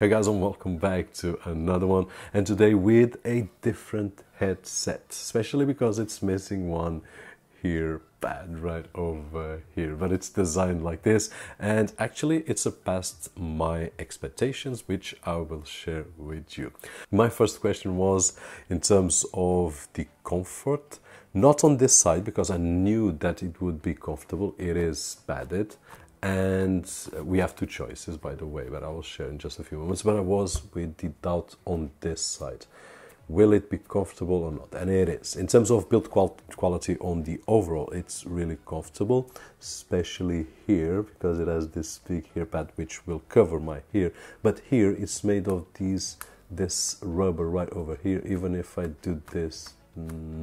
Hey guys and welcome back to another one. And today with a different headset especially because it's missing one here bad right over here. But it's designed like this and actually it surpassed my expectations which I will share with you. My first question was in terms of the comfort not on this side because I knew that it would be comfortable. It is padded and we have two choices by the way but i will share in just a few moments. But i was with the doubt on this side. Will it be comfortable or not? And it is. In terms of build quality on the overall it's really comfortable especially here because it has this big hair pad which will cover my hair but here it's made of these this rubber right over here. Even if i do this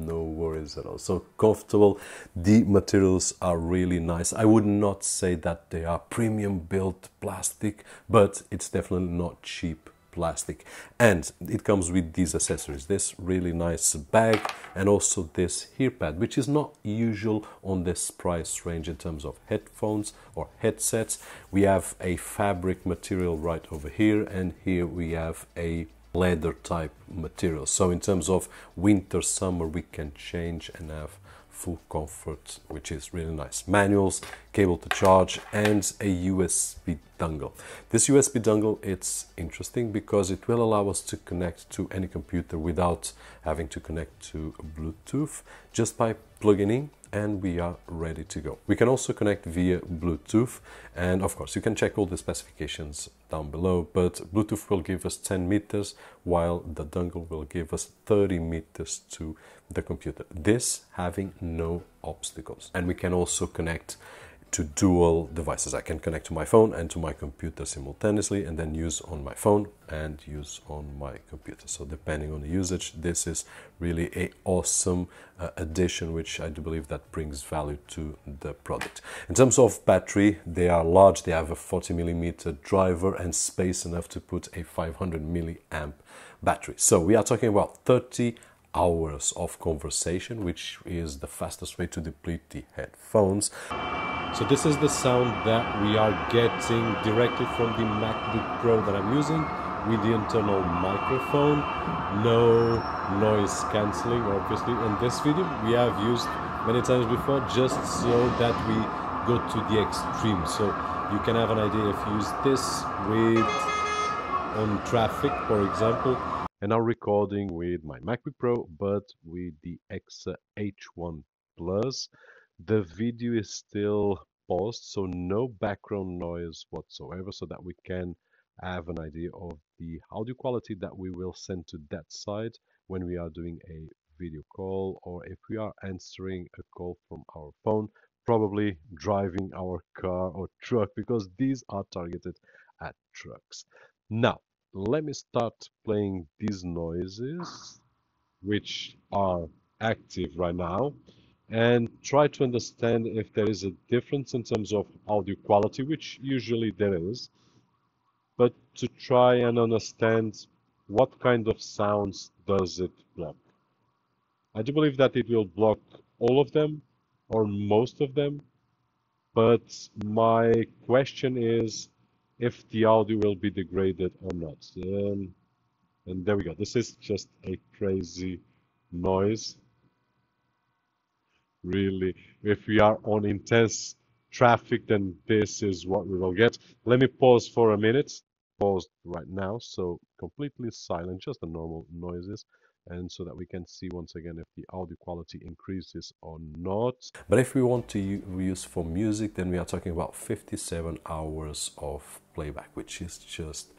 no worries at all. So comfortable. The materials are really nice. I would not say that they are premium built plastic but it's definitely not cheap plastic. And it comes with these accessories this really nice bag and also this ear pad which is not usual on this price range in terms of headphones or headsets. We have a fabric material right over here and here we have a leather type material. So in terms of winter, summer, we can change and have full comfort, which is really nice. Manuals, cable to charge, and a USB dongle. This USB dongle, it's interesting because it will allow us to connect to any computer without having to connect to Bluetooth just by plugging in and we are ready to go. We can also connect via Bluetooth and of course you can check all the specifications down below but Bluetooth will give us 10 meters while the dongle will give us 30 meters to the computer. This having no obstacles and we can also connect to dual devices. I can connect to my phone and to my computer simultaneously and then use on my phone and use on my computer. So depending on the usage, this is really a awesome uh, addition which I do believe that brings value to the product. In terms of battery, they are large. They have a 40 millimeter driver and space enough to put a 500 milliamp battery. So we are talking about 30 hours of conversation, which is the fastest way to deplete the headphones. So this is the sound that we are getting directly from the MacBook Pro that I'm using with the internal microphone. No noise cancelling, obviously. In this video, we have used many times before just so that we go to the extreme. So you can have an idea if you use this with on traffic, for example, and now recording with my MacBook Pro, but with the EKSA H1 Plus. The video is still paused so no background noise whatsoever so that we can have an idea of the audio quality that we will send to that side when we are doing a video call or if we are answering a call from our phone probably driving our car or truck because these are targeted at trucks. Now let me start playing these noises which are active right now and try to understand if there is a difference in terms of audio quality, which usually there is, but to try and understand what kind of sounds does it block. I do believe that it will block all of them or most of them, but my question is if the audio will be degraded or not. Um, and there we go. This is just a crazy noise really. If we are on intense traffic, then this is what we will get. Let me pause for a minute. Pause right now, so completely silent, just the normal noises and so that we can see once again if the audio quality increases or not. But if we want to use for music, then we are talking about 57 hours of playback, which is just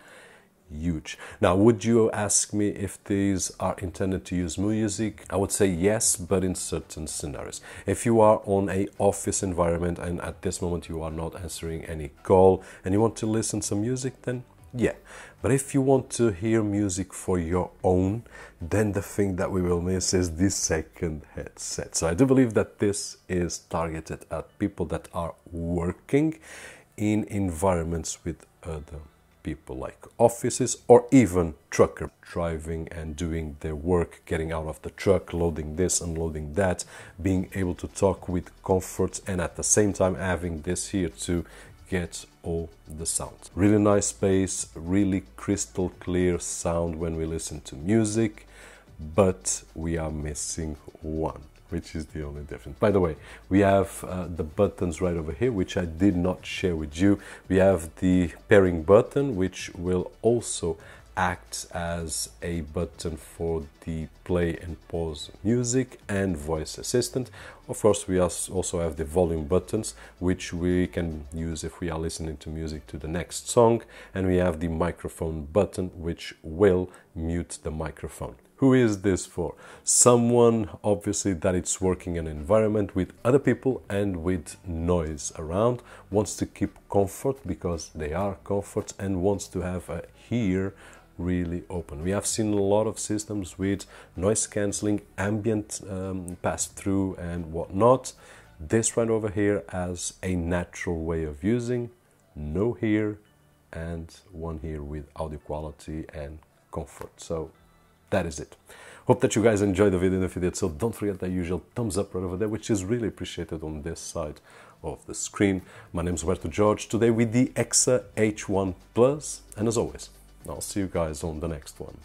huge. Now, would you ask me if these are intended to use music? I would say yes, but in certain scenarios. If you are on a office environment and at this moment you are not answering any call and you want to listen some music, then yeah. But if you want to hear music for your own, then the thing that we will miss is the second headset. So I do believe that this is targeted at people that are working in environments with other people like offices or even trucker driving and doing their work, getting out of the truck, loading this, unloading that, being able to talk with comfort and at the same time having this here to get all the sounds. Really nice bass, really crystal clear sound when we listen to music, but we are missing one which is the only difference. By the way, we have uh, the buttons right over here, which I did not share with you. We have the pairing button, which will also act as a button for the play and pause music and voice assistant. Of course, we also have the volume buttons, which we can use if we are listening to music to the next song. And we have the microphone button, which will mute the microphone. Who is this for? Someone, obviously, that it's working in an environment with other people and with noise around, wants to keep comfort because they are comfort and wants to have a ear really open. We have seen a lot of systems with noise cancelling, ambient um, pass through, and whatnot. This right over here as a natural way of using, no here, and one here with audio quality and comfort. So that is it. Hope that you guys enjoyed the video. And if you did so, don't forget that usual thumbs up right over there, which is really appreciated on this side of the screen. My name is Roberto Jorge, today with the EKSA H1 Plus, and as always, I'll see you guys on the next one.